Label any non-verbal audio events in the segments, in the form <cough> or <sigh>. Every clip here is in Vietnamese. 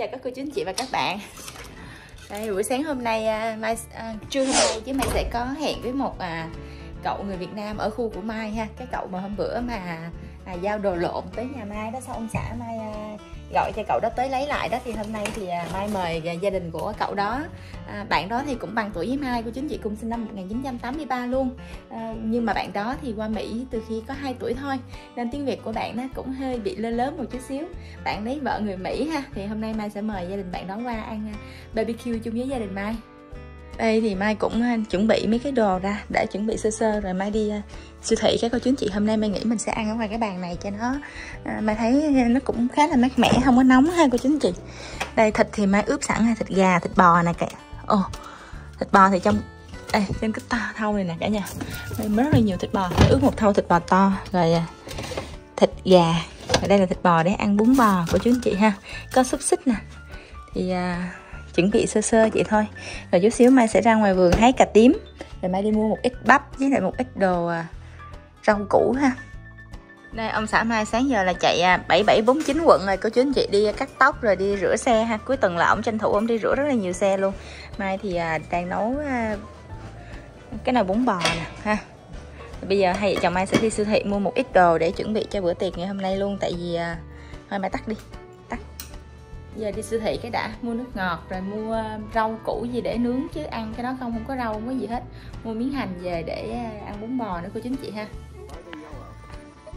chào các cô chú anh chị và các bạn. Đây buổi sáng hôm nay à, mai à, trưa hôm nay chứ mai sẽ có hẹn với một à, cậu người Việt Nam ở khu của Mai ha. Cái cậu mà hôm bữa mà à, giao đồ lộn tới nhà Mai đó sao ông xã Mai à, gọi cho cậu đó tới lấy lại đó. Thì hôm nay thì à, Mai mời à, gia đình của cậu đó. À, bạn đó thì cũng bằng tuổi với Mai của chính chị cùng sinh năm 1983 luôn. À, nhưng mà bạn đó thì qua Mỹ từ khi có 2 tuổi thôi nên tiếng Việt của bạn nó cũng hơi bị lơ lớn một chút xíu. Bạn lấy vợ người Mỹ ha thì hôm nay Mai sẽ mời gia đình bạn đó qua ăn à, BBQ chung với gia đình Mai đây thì Mai cũng à, chuẩn bị mấy cái đồ ra để chuẩn bị sơ sơ rồi Mai đi à, siêu thị các cô chú chị hôm nay Mai nghĩ mình sẽ ăn ở ngoài cái bàn này cho nó à, Mai thấy nó cũng khá là mát mẻ không có nóng ha cô chú chị. Đây thịt thì Mai ướp sẵn là thịt gà thịt bò nè kìa. Ồ thịt bò thì trong đây trên cái to thau này nè cả nhà. Đây rất là nhiều thịt bò Mai ướp một thau thịt bò to rồi à, thịt gà. Và đây là thịt bò để ăn bún bò của chú anh chị ha. Có xúc xích nè. Thì à, chuẩn bị sơ sơ vậy thôi. Rồi chút xíu mai sẽ ra ngoài vườn hái cà tím. Rồi mai đi mua một ít bắp với lại một ít đồ à, rau củ ha. Đây, ông xã mai sáng giờ là chạy à, 7749 quận rồi. Cô chú anh chị đi cắt tóc rồi đi rửa xe ha. Cuối tuần là ông tranh thủ ông đi rửa rất là nhiều xe luôn. Mai thì à, đang nấu cái nồi bún bò nè, ha. Bây giờ hai vợ chồng mai sẽ đi siêu thị mua một ít đồ để chuẩn bị cho bữa tiệc ngày hôm nay luôn. Tại vì thôi, mai tắt đi giờ đi siêu thị cái đã mua nước ngọt rồi mua rau củ gì để nướng chứ ăn cái đó không không có rau không có gì hết mua miếng hành về để ăn bún bò nữa cô chú chị ha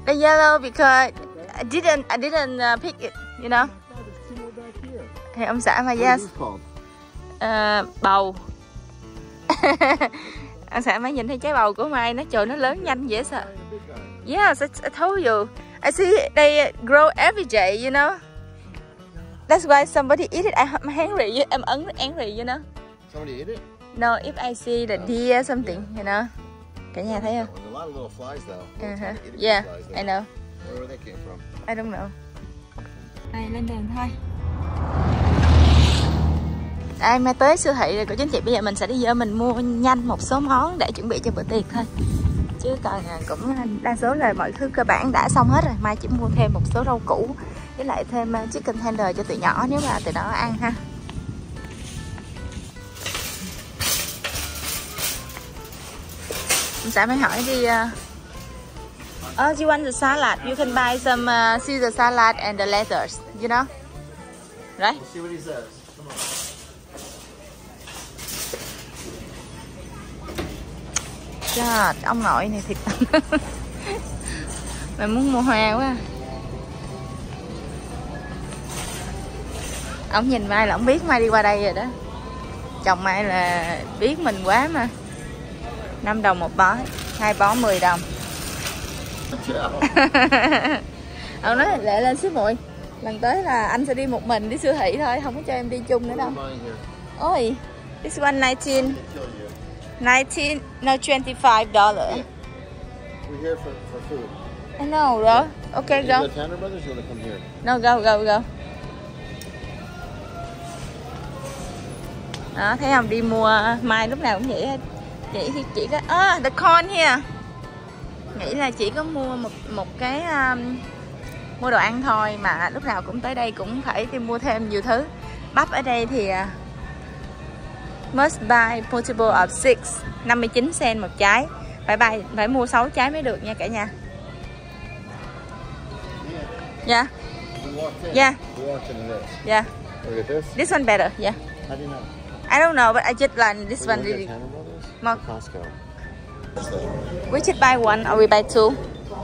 The yellow because I didn't I didn't uh, pick it, you know. Thì ông xã mà yes. Uh, bầu. <laughs> ông xã mới nhìn thấy trái bầu của Mai nó trời nó lớn nhanh dễ sợ. Yes, I, I told you. I see they grow every day, you know. That's why somebody eat it. I'm hungry. I'm angry, you know. Somebody ate it? No, if I see the deer something, you know. Cả nhà thấy không? There's a lot of little flies though. Tiny itty Yeah, flies I know. Where they came from? I don't know. Đây lên đường thôi. Đây mai tới siêu thị rồi cô chú anh chị bây giờ mình sẽ đi vô mình mua nhanh một số món để chuẩn bị cho bữa tiệc thôi. Chứ còn à, cũng đa số là mọi thứ cơ bản đã xong hết rồi. Mai chỉ mua thêm một số rau củ với lại thêm à, chicken tender cho tụi nhỏ nếu mà tụi nó ăn ha. Mình sẽ mới hỏi đi uh, Oh, you want the salad? You can buy some uh, Caesar salad and the lettuce, you know? Right? Let's see what he says. Come on. God, ông nội này thiệt <laughs> Mày muốn mua hoa quá Ông nhìn Mai là ông biết Mai đi qua đây rồi đó Chồng Mai là biết mình quá mà 5 đồng một bó hai bó 10 đồng. <laughs> Ông nói lệ lên xíu muội Lần tới là anh sẽ đi một mình đi siêu thị thôi Không có cho em đi chung nữa đâu. Ôi, this one 19 Kill you. 19 no 25 dollar. We're here for, for food. I know, bro. Okay, go. Brothers? No, go, go, go. Đó, thấy không? Đi mua mai lúc nào cũng vậy hết. Chị thì chỉ có ah, the corn here. Nghĩ là chỉ có mua một một cái um, mua đồ ăn thôi mà lúc nào cũng tới đây cũng phải đi mua thêm nhiều thứ. Bắp ở đây thì uh, must buy multiple of six 59 cent một trái. Phải buy, phải mua 6 trái mới được nha cả nhà. Yeah. Yeah. Yeah, this. this one better. Yeah, How do you know? I don't know, but I just like this one really. More. Or Costco. We should buy one or we buy two.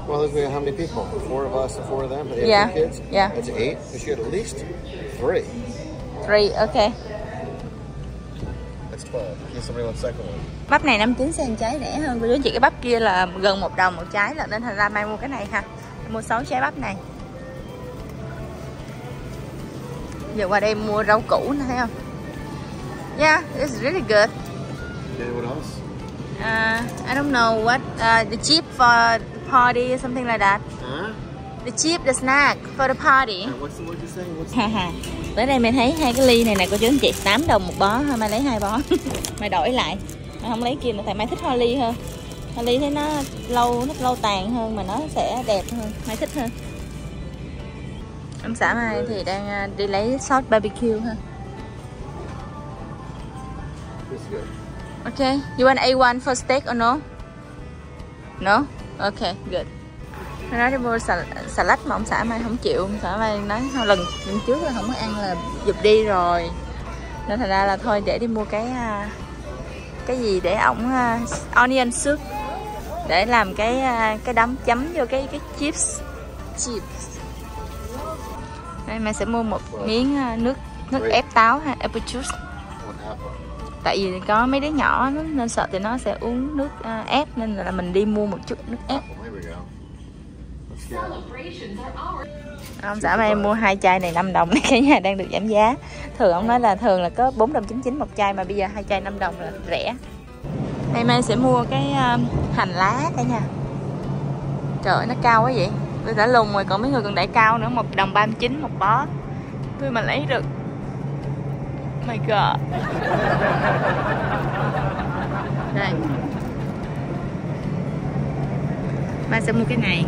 Well, look at how many people. Four of us and four of them. They have Yeah. two kids. Yeah. That's eight. We should get at least three. Three, okay. That's 12. In case somebody wants second one. Bắp này 59 cent trái rẻ hơn. Với chị cái bắp kia là gần một đồng một trái là nên thành ra mai mua cái này ha. Mua 6 trái bắp này. Giờ qua đây mua rau củ nè thấy không? Yeah, it's really good. Okay, what else? Uh, I don't know what uh, the cheap for the party or something like that. Huh? The cheap the snack for the party. Uh, what's the word you're saying? What's ha ha tới đây mày thấy hai cái ly này nè cô chú anh chị 8 đồng một bó thôi mày lấy hai bó <laughs> mày đổi lại mày không lấy kia nữa tại mày thích hoa ly hơn hoa ly thấy nó lâu nó lâu tàn hơn mà nó sẽ đẹp hơn mày thích hơn ông xã mai thì đang à, đi lấy sốt barbecue ha good. Okay, you want A1 for steak or no? No? Okay, good. Nó nói đi mua xà, xà lách mà ông xã mai không chịu, ông xã mai nói "Thôi, lần, lần trước là không có ăn là giùm đi rồi. Nên thành ra là thôi để đi mua cái à, cái gì để ổng à, onion soup để làm cái à, cái đấm chấm vô cái cái chips chips. Đây mẹ sẽ mua một miếng nước nước ép táo ha, apple juice. Tại vì có mấy đứa nhỏ nó- nên sợ thì nó sẽ uống nước à, ép nên là mình đi mua một chút nước ép. Get ông xã mai mua hai chai này 5 đồng <laughs> cái nhà đang được giảm giá. Thường ông nói là thường là có 4 đồng 99 một chai mà bây giờ hai chai 5 đồng là rẻ. Đây mai sẽ mua cái à, hành lá cả nhà. Trời nó cao quá vậy. Tôi đã lùng rồi còn mấy người còn đẩy cao nữa một đồng 39 một bó. Tôi mà lấy được my god. Đây. Mai sẽ mua cái này.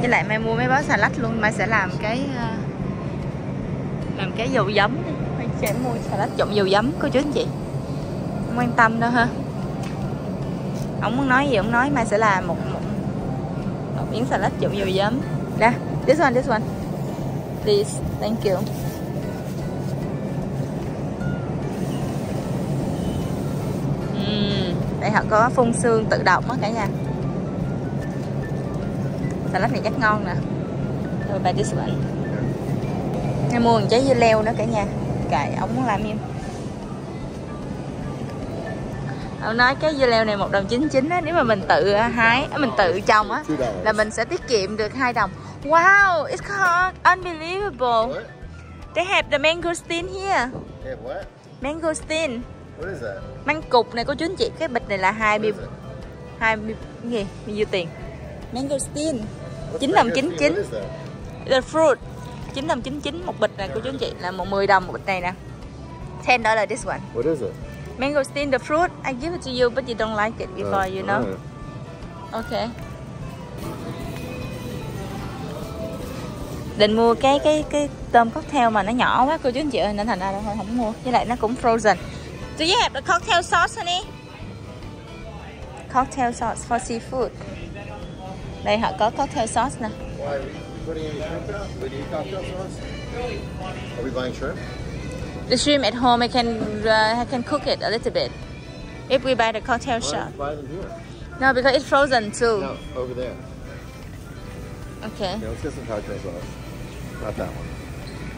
Với lại mai mua mấy bó xà lách luôn. Mai sẽ làm cái ờ, làm cái dầu giấm mai sẽ mua xà lách trộn dầu giấm cô chú anh chị. Không quan tâm đâu ha. Ông muốn nói gì ông nói. Mai sẽ làm một một, một miếng xà lách trộn dầu giấm. Đây this one this one. Please thank you. Đây họ có phun xương tự động á cả nhà. Salad này chắc ngon nè. Rồi by this one em mua một trái dưa leo nữa cả nhà. Cài ông muốn làm em ông nói cái dưa leo này một đồng chín chín á nếu mà mình tự hái mình tự trồng á là mình sẽ tiết kiệm được hai đồng. Wow it's called unbelievable. They have the mangosteen here. Hey, what? mangosteen. What is that? Măng cục này cô chú anh chị cái bịch này là What 20 is it? 20 cái gì? Bao nhiêu tiền? Mangosteen What's 9 đồng mangosteen? 99 What is that? the fruit. 9 đồng 99 một bịch này cô chú anh chị là một 10 đồng một bịch này nè. 10 dollar this one. What is it? mangosteen the fruit. I give it to you but you don't like it before Uh, you know. alright. ok định mua cái cái cái tôm cocktail mà nó nhỏ quá cô chú anh chị ơi nên thành ra là thôi không mua. Với lại nó cũng frozen do you have the cocktail sauce honey cocktail sauce for seafood đây họ có cocktail sauce nè Why are we putting any shrimp out? We need cocktail sauce? Are we buying shrimp? the shrimp at home I can uh, I can cook it a little bit if we buy the cocktail Why shop buy them here? no because it's frozen too No, over there. okay Okay, let's get some cocktail sauce. Not that one.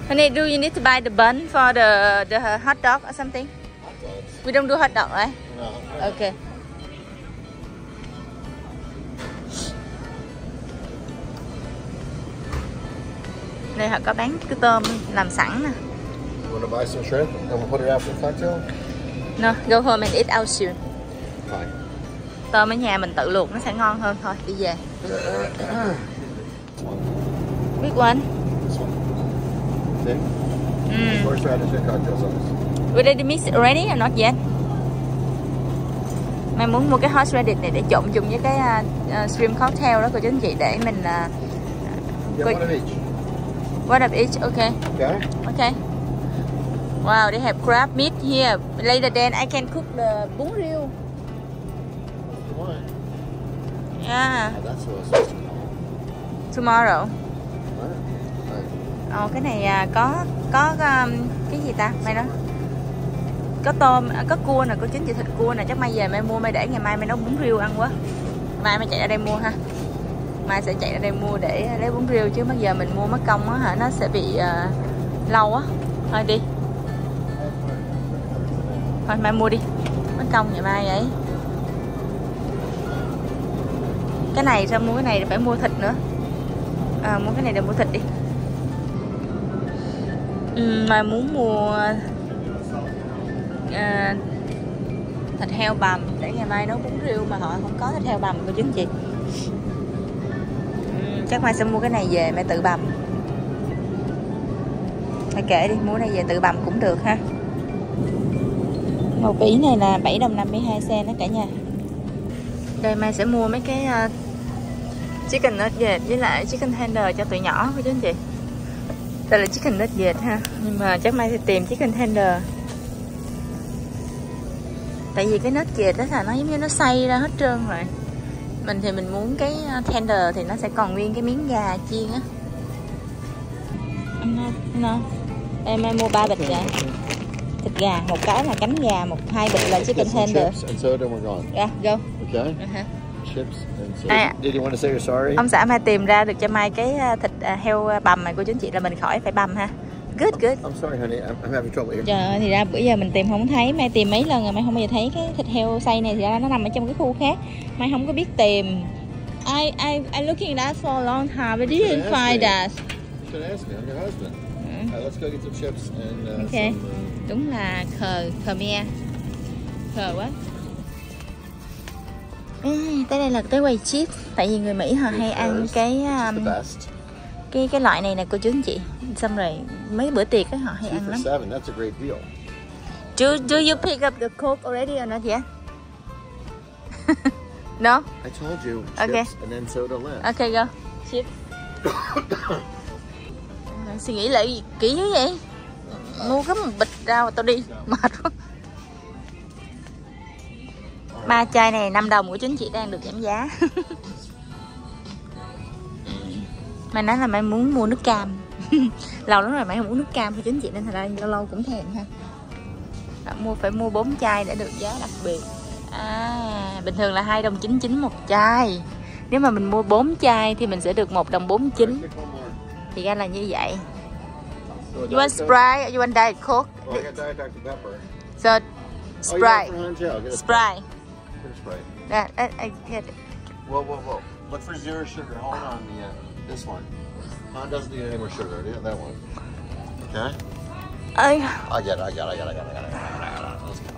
honey do you need to buy the bun for the the hot dog or something. We don't do hot dog right No. okay đây họ có bán cái tôm làm sẵn nè You want to buy some shrimp and we'll put it for the cocktail? no go home and eat out soon Fine. tôm ở nhà mình tự luộc nó sẽ ngon hơn thôi đi về biết one mm. Horseradish and cocktail sauce. We ready mix it already or not yet Mai muốn mua cái horseradish này để trộn chung với cái uh, uh, shrimp cocktail đó cô chú anh chị để mình uh, Good. one of each. what of each okay Okay? Okay. Wow, they have crab meat here. Later then I can cook the bún riêu. Yeah, Oh, that's call. tomorrow. What? Right. Ồ, cái này à, có có um, cái gì ta? Mày nói có tôm, à, có cua nè, có chính chị thịt cua nè, chắc mai về mai mua mai để ngày mai mai nấu bún riêu ăn quá. Mai mai chạy ra đây mua ha. Mai sẽ chạy ra đây mua để lấy bún riêu chứ bây giờ mình mua mất công á hả nó sẽ bị uh, lâu á. Thôi đi. Thôi mai mua đi. Mất công ngày mai vậy. Cái này sao mua cái này phải mua thịt nữa. À, mua cái này để mua thịt đi. Ừ, mai muốn mua uh, thịt heo bằm. Để ngày mai nấu bún riêu mà họ không có thịt heo bằm cô chú anh chị ừ, chắc mai sẽ mua cái này về mẹ tự bằm. Mẹ kể đi mua này về tự bằm cũng được ha. Một bỉ này là 7 đồng 52 sen đó cả nhà. Đây mai sẽ mua mấy cái uh, chicken dệt với lại chicken tender cho tụi nhỏ cô chú anh chị? Đây là chicken dệt ha nhưng mà chắc mai sẽ tìm chicken tender tại vì cái nugget đó là nó giống như nó xay ra hết trơn rồi mình thì mình muốn cái ờ, tender thì nó sẽ còn nguyên cái miếng gà chiên á anh nói nó em em mua ba bịch vậy thịt gà một cái là cánh gà một hai bịch là chicken tender chips and soda and we're gone. dạ go Okay? Chips and soda. À. Did you want to say you're sorry? ông xã mai tìm ra được cho mai cái ờ, thịt ờ, heo bằm này của chú anh chị là mình khỏi phải bằm ha good good I'm sorry, honey. I'm, I'm having trouble here. Trời ơi, thì ra bữa giờ mình tìm không thấy Mai tìm mấy lần rồi Mai không bao giờ thấy cái thịt heo xay này Thì ra nó nằm ở trong cái khu khác Mai không có biết tìm I, I, I looking at that for a long time But didn't find that should ask me. I'm your husband. Right, let's go get some chips and uh, Okay. some. Uh, Đúng là khờ, khờ me Khờ quá Ê, tới đây là tới quầy chip tại vì người Mỹ họ hay ăn cái um. Cái cái loại này nè cô chú anh chị xong rồi mấy bữa tiệc á họ hay ăn lắm seven. That's a great deal. do, do you pick up the coke already or not yet <laughs> no I told you. Chips Okay. and then soda left. Ok go Ship À, Suy nghĩ lại gì kỹ như vậy Mua cái một bịch ra mà tao đi <laughs> Mệt quá Ba chai này 5 đồng của chính chị đang được giảm giá <laughs> Mày nói là mày muốn mua nước cam <laughs> Lâu lắm rồi mày không uống nước cam của chính chị Nên thành ra lâu lâu cũng thèm ha Đó, mua Phải mua 4 chai để được giá đặc biệt À bình thường là 2 đồng 99 một chai nếu mà mình mua 4 chai thì mình sẽ được 1 đồng 49 Pick one more. Thì ra là như vậy So You want? Sprite or you want Diet Coke? Oh, I got Diet Dr. Pepper. So, Oh, Sprite Hans? Yeah, I'll get a Sprite Get a Sprite. That, I, I get it. Whoa, whoa, whoa. Look for zero sugar. Hold on. Uh, this one. Han doesn't need any more sugar. Yeah, that one. Okay. Ơi, I get it. I got it. I got it. I got it. I got it. I got it. I. Let's go.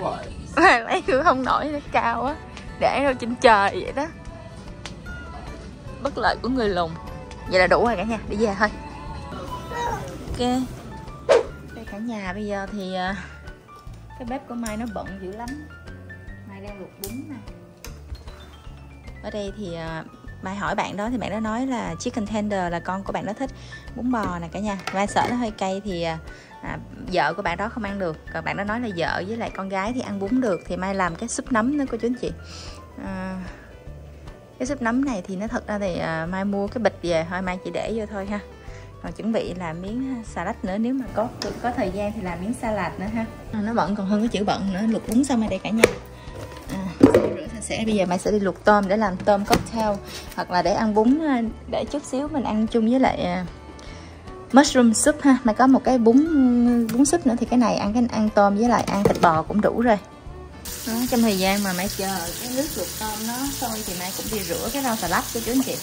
What? lấy cứ không nổi nó cao á Để đâu trên trời vậy đó Bất lợi của người lùn Vậy là đủ rồi cả nhà, đi về thôi Ok Đây cả nhà bây giờ thì à, Cái bếp của Mai nó bận dữ lắm Mai đang luộc bún nè ở đây thì ờ, Mai hỏi bạn đó thì bạn đó nói là chicken tender là con của bạn đó thích bún bò nè cả nhà. Mai sợ nó hơi cay thì ờ, à, vợ của bạn đó không ăn được. Còn bạn đó nói là vợ với lại con gái thì ăn bún được thì mai làm cái súp nấm nữa cô chú anh chị. À, cái súp nấm này thì nó thật ra thì à, mai mua cái bịch về thôi mai chỉ để vô thôi ha. Còn chuẩn bị làm miếng salad nữa nếu mà có có thời gian thì làm miếng salad nữa ha. À, nó bận còn hơn cái chữ bận nữa luộc bún xong rồi đây cả nhà sẽ bây giờ mai sẽ đi luộc tôm để làm tôm cocktail hoặc là để ăn bún à, để chút xíu mình ăn chung với lại à, mushroom soup ha. Mà có một cái bún bún súp nữa thì cái này ăn cái ăn tôm với lại ăn thịt bò cũng đủ rồi. Đó, trong thời gian mà mai chờ cái nước luộc tôm nó sôi thì mai cũng đi rửa cái rau xà lách của chú anh chị.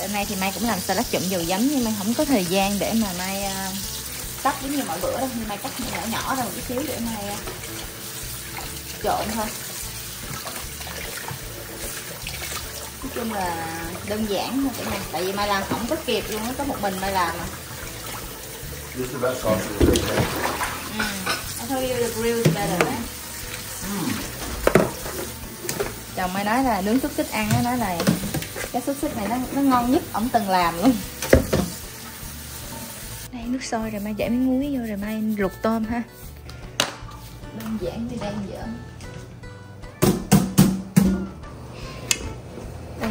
Hôm nay thì mai cũng làm salad trộn dầu giấm nhưng mai không có thời gian để mà mai uh, cắt giống như mọi bữa đâu. Nhưng mai cắt nhỏ nhỏ ra một chút xíu để mai uh, à, trộn thôi nói chung là đơn giản thôi cả nhà tại vì mai làm không có kịp luôn á có một mình mai làm mà This is I've ever made. Mm. I told you the grill is better right? Chồng mày nói là nướng xúc xích ăn á, nói là cái xúc xích này nó nó ngon nhất ổng từng làm luôn. Đây nước sôi rồi mai để miếng muối vô rồi mai luộc tôm ha. Đơn giản thì đơn giản.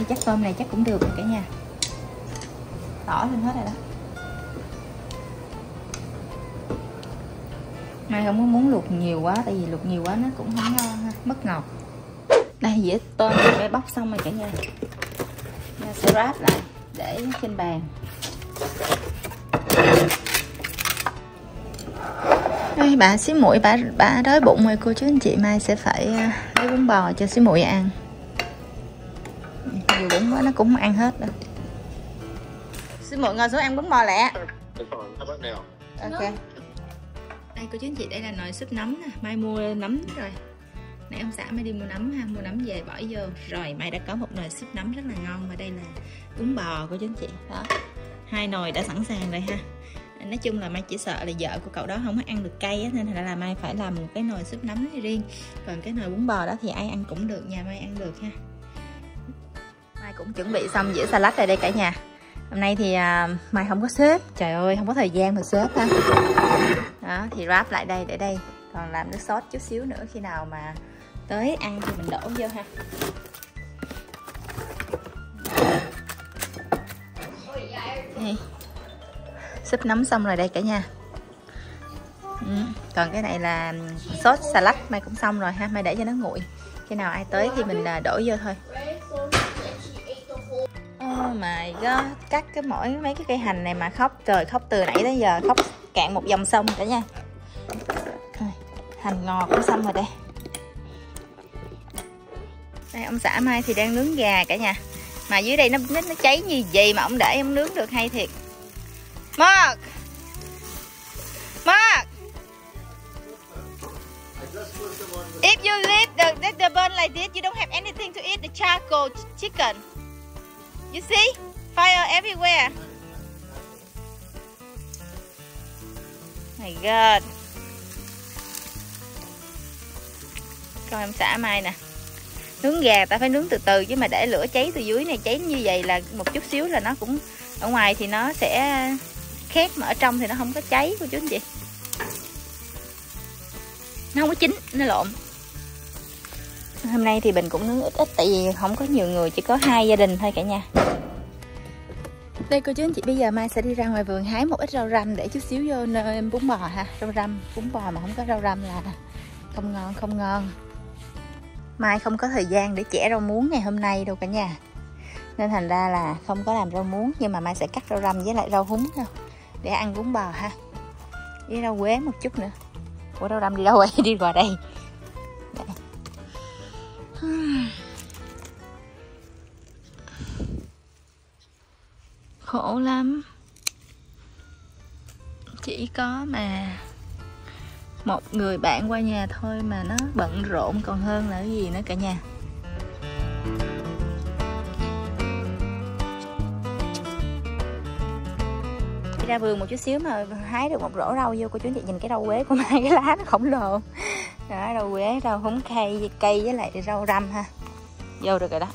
Đây chắc tôm này chắc cũng được rồi cả nhà. Tỏ lên hết rồi đó. Mai không có muốn luộc nhiều quá tại vì luộc nhiều quá nó cũng không ngon ha, mất ngọt. Đây dĩa tôm đã bóc xong rồi cả nhà. Nha sẽ ráp lại để trên bàn. Đây bà xí muội bà bà đói bụng rồi cô chú anh chị mai sẽ phải à, lấy bún bò cho xí muội ăn. Bún quá nó cũng ăn hết đâu. Xí muội ngồi xuống ăn bún bò lẹ. Ok. Đây cô chú anh chị đây là nồi súp nấm nè, Mai mua nấm rồi. Nãy ông xã mới đi mua nấm ha, mua nấm về bỏ vô. Rồi Mai đã có một nồi súp nấm rất là ngon và đây là bún bò của chú anh chị. Đó. Hai nồi đã sẵn sàng rồi ha. nói chung là mai chỉ sợ là vợ của cậu đó không có ăn được cay á nên là, là mai phải làm một cái nồi súp nấm riêng còn cái nồi bún bò đó thì ai ăn cũng được nhà mai ăn được ha cũng chuẩn bị xong dĩa salad rồi đây cả nhà. Hôm nay thì à, mai không có xếp trời ơi không có thời gian mà xếp ha. Đó thì wrap lại đây để đây. Còn làm nước sốt chút xíu nữa khi nào mà tới ăn thì mình đổ vô ha. Đây. súp nấm xong rồi đây cả nhà. Ừ. còn cái này là sốt salad mai cũng xong rồi ha. Mai để cho nó nguội. Khi nào ai tới thì mình à, đổ vô thôi mà my Cắt cái mỗi mấy cái cây hành này mà khóc Trời khóc từ nãy tới giờ Khóc cạn một dòng sông cả nha Hành ngò cũng xong rồi đây. Đây ông xã Mai thì đang nướng gà cả nhà. Mà dưới đây nó nó, nó cháy như gì mà ông để em nướng được hay thiệt. Mark Mark If you live the, the, the burn like this You don't have anything to eat the charcoal chicken. You see? Fire everywhere. My God. Coi em xả mai nè. Nướng gà ta phải nướng từ từ chứ mà để lửa cháy từ dưới này cháy như vậy là một chút xíu là nó cũng ở ngoài thì nó sẽ khét mà ở trong thì nó không có cháy cô chú anh chị. Nó không có chín, nó lộn hôm nay thì mình cũng nướng ít ít, tại vì không có nhiều người, chỉ có hai gia đình thôi cả nhà. Đây cô chú anh chị, bây giờ mai sẽ đi ra ngoài vườn hái một ít rau răm để chút xíu vô nơi bún bò ha. Rau răm, bún bò mà không có rau răm là không ngon không ngon. Mai không có thời gian để chẻ rau muống ngày hôm nay đâu cả nhà. Nên thành ra là không có làm rau muống, nhưng mà mai sẽ cắt rau răm với lại rau húng thôi, để ăn bún bò ha. Với rau quế một chút nữa. Ủa, rau răm đi đâu vậy? <laughs> Đi vào đây. Khổ lắm. Chỉ có mà một người bạn qua nhà thôi mà nó bận rộn còn hơn là cái gì nữa cả nhà. Đi ra vườn một chút xíu mà hái được một rổ rau vô cô chú chị nhìn cái rau quế của <laughs> mai, cái lá nó khổng lồ. Đó, rau quế, rau húng cây cây với lại rau răm ha. Vô được rồi đó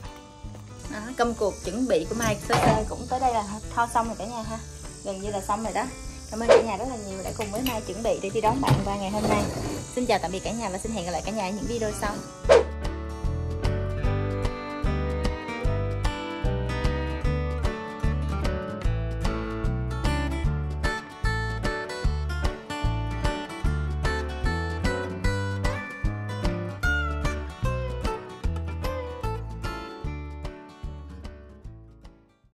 đó, công cuộc chuẩn bị của Mai sơ sơ cũng tới đây là thao xong rồi cả nhà ha. Gần như là xong rồi đó. Cảm ơn cả nhà rất là nhiều đã cùng với Mai chuẩn bị để đi đón bạn qua ngày hôm nay. Xin chào tạm biệt cả nhà và xin hẹn gặp lại cả nhà ở những video sau.